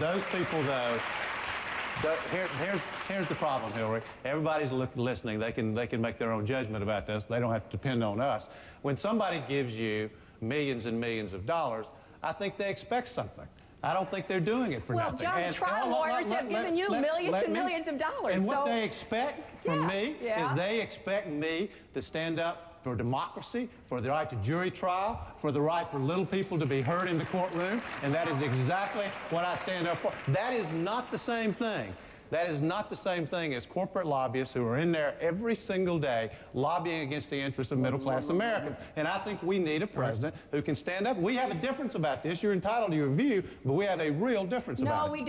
Those people, though, here, here's, here's the problem, Hillary. Everybody's listening. They can, they can make their own judgment about this. They don't have to depend on us. When somebody gives you millions and millions of dollars, I think they expect something. I don't think they're doing it for Well, nothing. John, the And- trial oh, and lawyers have let- given you let- millions let and millions of dollars, And so- what they expect from Yeah, me yeah. is they expect me to stand up for democracy, for the right to jury trial, for the right for little people to be heard in the courtroom, and that is exactly what I stand up for. That is not the same thing. That is not the same thing as corporate lobbyists who are in there every single day lobbying against the interests of middle class Americans. And I think we need a president who can stand up. We have a difference about this. You're entitled to your view, but we have a real difference about No, it. we